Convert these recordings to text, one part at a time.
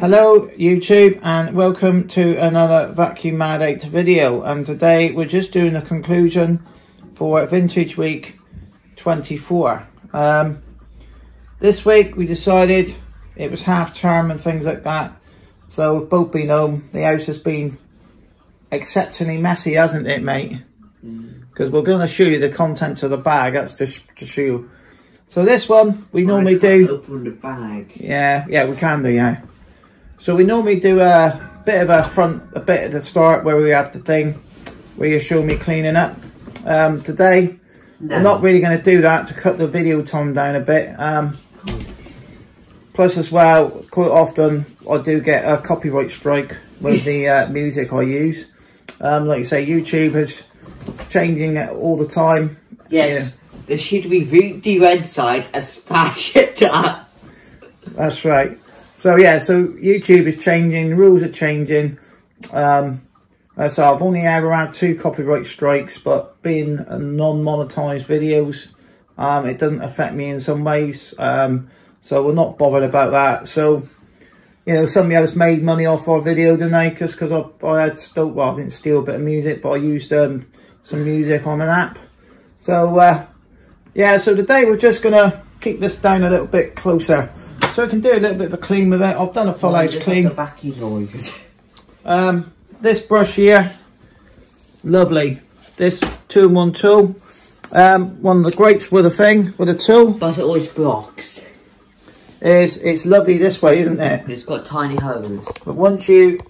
Hello YouTube and welcome to another Vacuum Mad 8 video and today we're just doing a conclusion for Vintage Week 24. Um, this week we decided it was half term and things like that so we've both been home. The house has been exceptionally messy hasn't it mate? Because mm. we're going to show you the contents of the bag, that's to, sh to show you. So this one we normally do... open the bag. Yeah, yeah we can do yeah. So we normally do a bit of a front, a bit at the start where we have the thing where you show me cleaning up. Um, today, no. I'm not really going to do that to cut the video time down a bit. Um, plus as well, quite often I do get a copyright strike with the uh, music I use. Um, like you say, YouTube is changing it all the time. Yes, yeah. there should be root the website and smash it up. That's right. So yeah, so YouTube is changing, rules are changing. Um, uh, so I've only ever had two copyright strikes, but being non-monetized videos, um, it doesn't affect me in some ways. Um, so we're not bothered about that. So, you know, somebody else made money off our video, didn't they? Because cause I, I had stole, well, I didn't steal a bit of music, but I used um, some music on an app. So, uh, yeah, so today we're just going to keep this down a little bit closer. So I can do a little bit of a clean with it. I've done a full house clean. um, this brush here, lovely. This two-in-one tool. Um, one of the grapes with a thing, with a tool. But it always blocks. Is it's lovely this way, isn't it? It's got tiny holes. But once you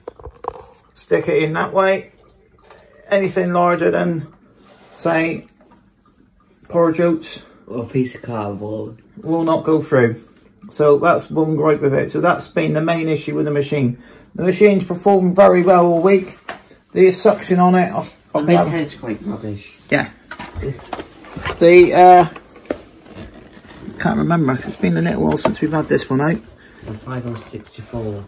stick it in that way, anything larger than, say, porridge oats or a piece of cardboard will not go through. So that's one gripe with it. So that's been the main issue with the machine. The machine's performed very well all week. The suction on it. I've, I've the head's quite rubbish. Yeah. The, uh, can't remember. It's been a little while since we've had this one out. A 564.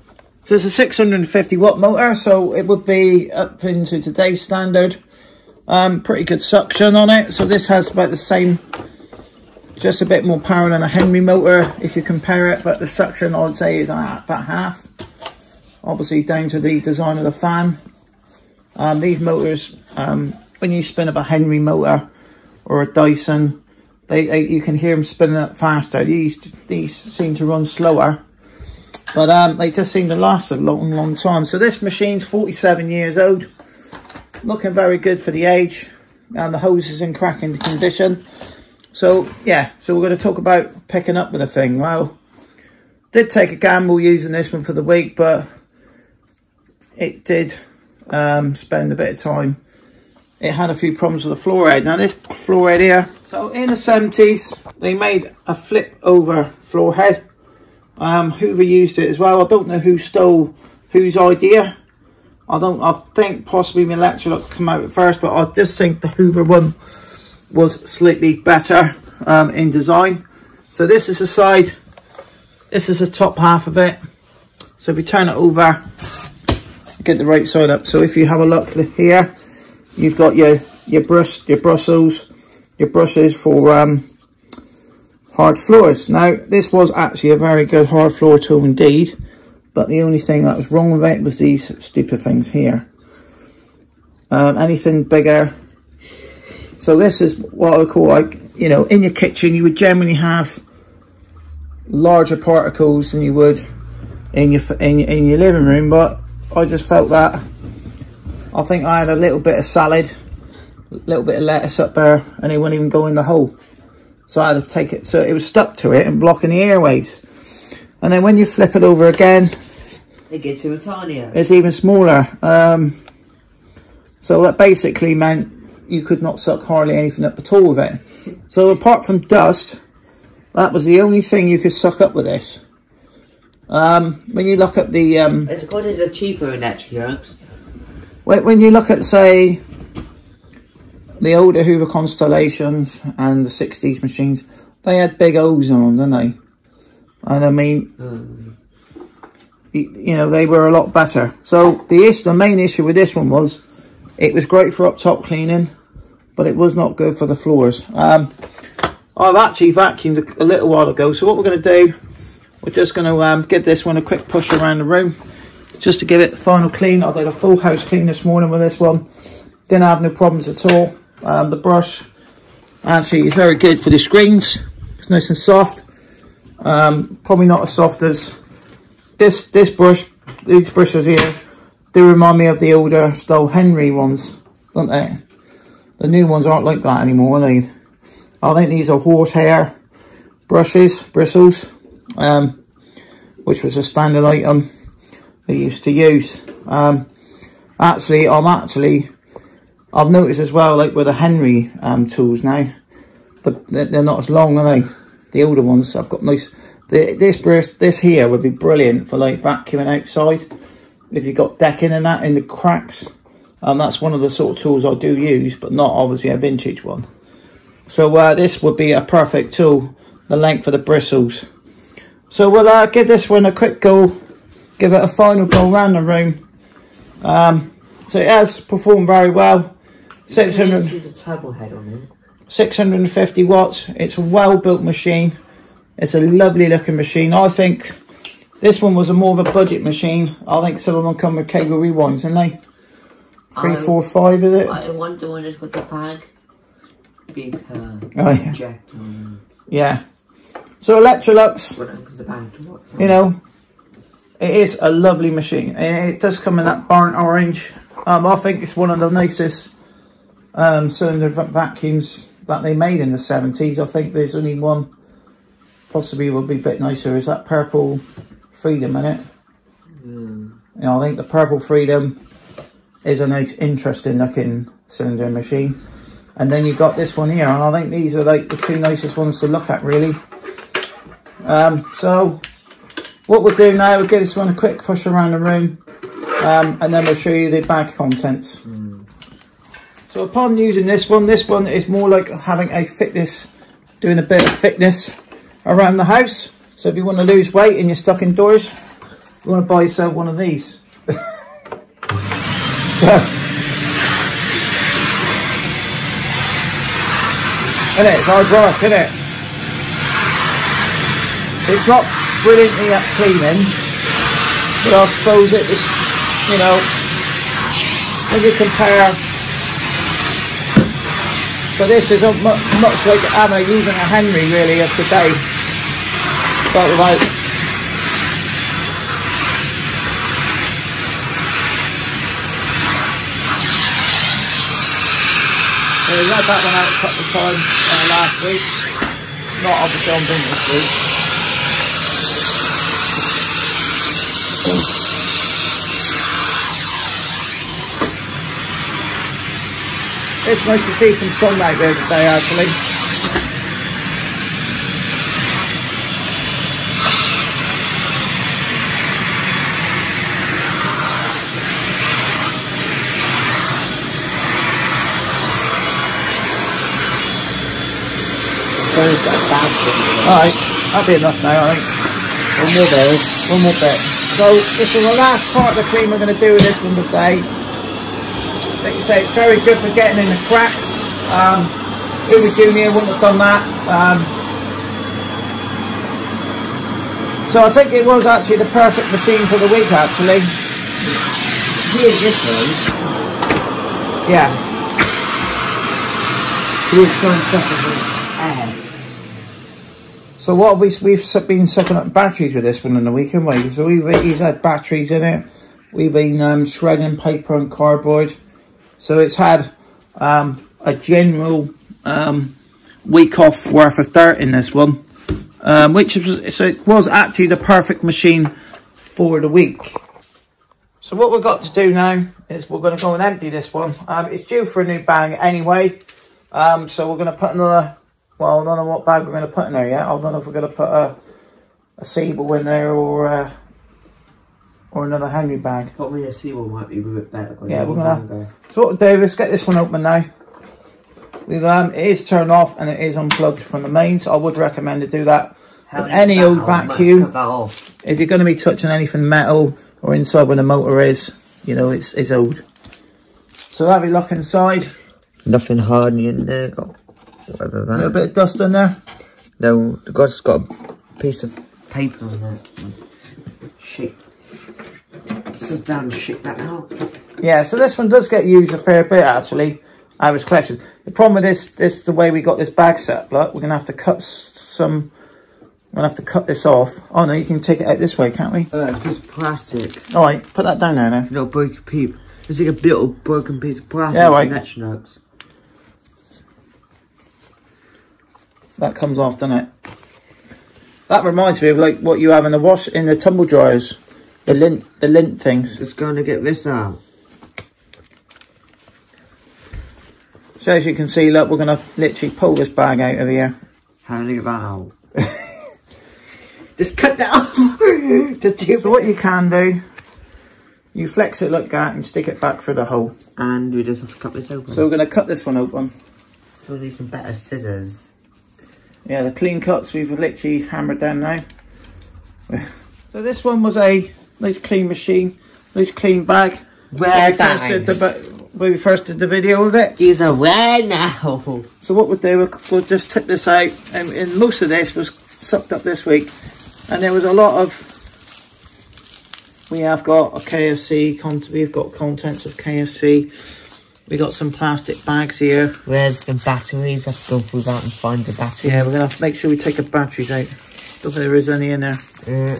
So it's a 650 watt motor, so it would be up into today's standard. Um, pretty good suction on it. So this has about the same just a bit more power than a Henry motor if you compare it, but the suction I would say is about half. Obviously down to the design of the fan. Um, these motors, um, when you spin up a Henry motor or a Dyson, they, they you can hear them spinning up faster. These these seem to run slower, but um, they just seem to last a long, long time. So this machine's 47 years old, looking very good for the age, and the hose is in cracking condition. So, yeah, so we're going to talk about picking up with a thing. Well, did take a gamble using this one for the week, but it did um, spend a bit of time. It had a few problems with the floor head. Now, this floor head here, so in the 70s, they made a flip over floor head. Um, Hoover used it as well. I don't know who stole whose idea. I don't. I think possibly my lecture come out first, but I just think the Hoover one was slightly better um, in design. So this is the side, this is the top half of it. So if you turn it over, get the right side up. So if you have a look here, you've got your your brush, your bristles, your brushes for um, hard floors. Now this was actually a very good hard floor tool indeed, but the only thing that was wrong with it was these stupid things here. Um, anything bigger so this is what I would call like, you know, in your kitchen, you would generally have larger particles than you would in your, in your, in your living room. But I just felt that I think I had a little bit of salad, a little bit of lettuce up there and it wouldn't even go in the hole. So I had to take it, so it was stuck to it and blocking the airways. And then when you flip it over again, it gets even tinier. It's even smaller. Um, so that basically meant you could not suck hardly anything up at all with it. So apart from dust, that was the only thing you could suck up with this. Um, when you look at the... Um, it's got it cheaper in actually, when, when you look at, say, the older Hoover Constellations and the 60s machines, they had big O's on them, didn't they? And I mean, mm. you, know, they were a lot better. So the issue, the main issue with this one was, it was great for up top cleaning, but it was not good for the floors. Um, I've actually vacuumed a, a little while ago, so what we're going to do, we're just going to um, give this one a quick push around the room, just to give it a final clean. I did a full house clean this morning with this one. Didn't have no problems at all. Um, the brush actually is very good for the screens. It's nice and soft. Um, probably not as soft as this this brush. These brushes here do remind me of the older style Henry ones, don't they? The new ones aren't like that anymore, are they? I think these are horsehair brushes, bristles, um, which was a standard item they used to use. Um, actually, I'm actually, I've noticed as well, like with the Henry um, tools now, the, they're not as long, are they? The older ones, I've got nice, the, this this here would be brilliant for like vacuuming outside. If you've got decking and that in the cracks, and um, that's one of the sort of tools I do use, but not obviously a vintage one. So uh, this would be a perfect tool, the length of the bristles. So we'll uh, give this one a quick go, give it a final go around the room. Um, so it has performed very well. 600, 650 watts. It's a well built machine. It's a lovely looking machine. I think this one was a more of a budget machine. I think some of them come with cable rewinds, didn't they? Three, I, four, five, is it? I want the one that's got the bag big uh, oh, yeah. Yeah. So Electrolux, you know, it is a lovely machine. It does come in that burnt orange. Um, I think it's one of the nicest um, cylinder vacuums that they made in the 70s. I think there's only one possibly would be a bit nicer. Is that Purple Freedom in it? Mm. You know, I think the Purple Freedom is a nice, interesting looking cylinder machine. And then you've got this one here, and I think these are like the two nicest ones to look at, really. Um, so, what we'll do now, we'll give this one a quick push around the room, um, and then we'll show you the bag contents. Mm. So upon using this one, this one is more like having a fitness, doing a bit of fitness around the house. So if you want to lose weight and you're stuck indoors, you want to buy yourself one of these. so, it? It's hard work, isn't it? It's not brilliantly at cleaning, but I suppose it is, you know, when you compare, but this is much, much like having using a Henry really of today, but without So we had that one out a couple of times uh, last week. Not obviously on this week. It's nice to see some sunlight there today actually. Alright, that'll be enough now, I think. One more there, one more bit. So, this is the last part of the cream we're going to do with this one today. Like you say, it's very good for getting in the cracks. Um, Hoover Junior wouldn't have done that. Um, so I think it was actually the perfect machine for the week, actually. Here, this one. Yeah. Here's some so what we, we've been sucking up batteries with this one in the weekend, we? So we've he's had batteries in it. We've been um, shredding paper and cardboard. So it's had um, a general um, week off worth of dirt in this one. Um, which was, so it was actually the perfect machine for the week. So what we've got to do now is we're going to go and empty this one. Um, it's due for a new bang anyway. Um, so we're going to put another well, I don't know what bag we're going to put in there yet. I don't know if we're going to put a, a Sable in there or uh, or another Henry bag. Probably a Sable might be a bit better. Yeah, we're going to... So what we'll do, get this one open now. We've, um, it is turned off and it is unplugged from the mains. I would recommend to do that with any old vacuum. If you're going to be touching anything metal or inside where the motor is, you know, it's, it's old. So have a look inside. Nothing hardy in there. Got whatever A little bit of dust in there. No, the guy's got a piece of paper on it. Shit. Down and shit that out. Yeah, so this one does get used a fair bit actually. I was collecting. The problem with this, this the way we got this bag set up, look, we're gonna have to cut some. We're gonna have to cut this off. Oh no, you can take it out this way, can't we? Oh, it's a piece of plastic. All right, put that down there now. Little broken piece. It's like a little broken piece of plastic. Yeah, right. Connection hooks. That comes off, doesn't it? That reminds me of like what you have in the wash in the tumble dryers, the lint, the lint things. Just gonna get this out. So as you can see, look, we're gonna literally pull this bag out of here. How do you get that out? Just cut that off. Just do So what you can do, you flex it like that and stick it back through the hole. And we just have to cut this open. So we're gonna cut this one open. So we'll need some better scissors. Yeah, the clean cuts we've literally hammered down now. so this one was a nice clean machine, nice clean bag. Rare When we first did the, bags. when we first did the video of it. These are rare now. So what we'll do, we'll, we'll just tip this out, and, and most of this was sucked up this week, and there was a lot of. We have got a KFC. Con- we've got contents of KFC. We got some plastic bags here. Where's some batteries? I have to go through that and find the battery. Yeah, we're gonna have to make sure we take the batteries out. Don't think there is any in there. Uh,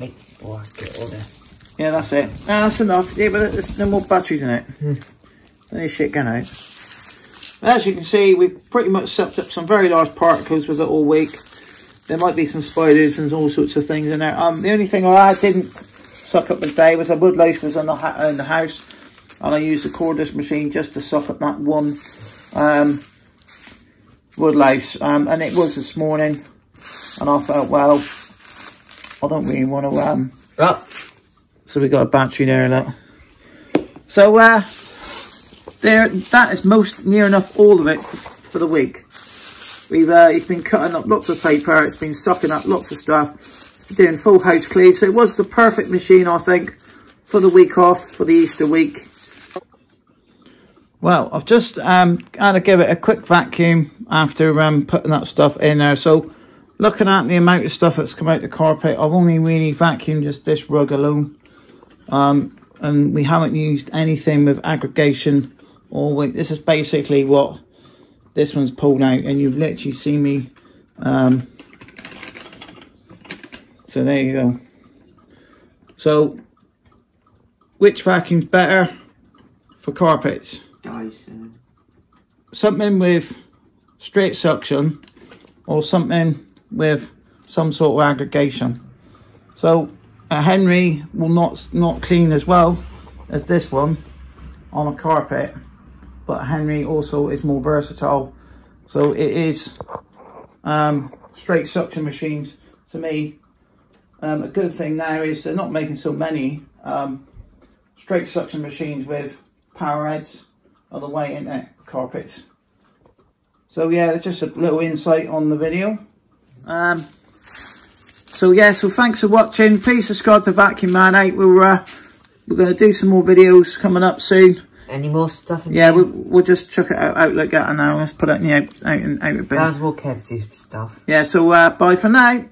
wait, oh, I get all this. Yeah, that's it. Ah, that's enough. Yeah, but there's no more batteries in it. There's shit going out. As you can see, we've pretty much sucked up some very large particles with it all week. There might be some spiders and all sorts of things in there. Um, the only thing I didn't suck up today was a wood lice was in the, ha in the house. And I used the cordless machine just to suck up that one um, wood lice. Um, and it was this morning. And I felt, well, I don't really want to... Um, Oh, so we got a battery there, look. So uh, there, that is most near enough all of it for the week. We've uh, it's been cutting up lots of paper. It's been sucking up lots of stuff. Doing full house clean. So it was the perfect machine, I think, for the week off for the Easter week. Well, I've just um, had to give it a quick vacuum after um, putting that stuff in there. So looking at the amount of stuff that's come out the carpet, I've only really vacuumed just this rug alone. Um, and we haven't used anything with agitation or with, this is basically what this one's pulled out and you've literally seen me um, so there you go so which vacuum's better for carpets Dyson. something with straight suction or something with some sort of agitation. So a Henry will not not clean as well as this one on a carpet, but Henry also is more versatile. So it is um, straight suction machines to me. Um, a good thing now is they're not making so many um, straight suction machines with power heads the way into carpets. So yeah, it's just a little insight on the video. Um, so yeah, so thanks for watching. Please subscribe to Vacuum Mad 8. We're, uh, we're going to do some more videos coming up soon. Any more stuff in Yeah, we'll, we'll just chuck it out, out like that and now. Let's put it in the out, out, and out a bit. Sounds more cavity stuff. Yeah, so uh, bye for now.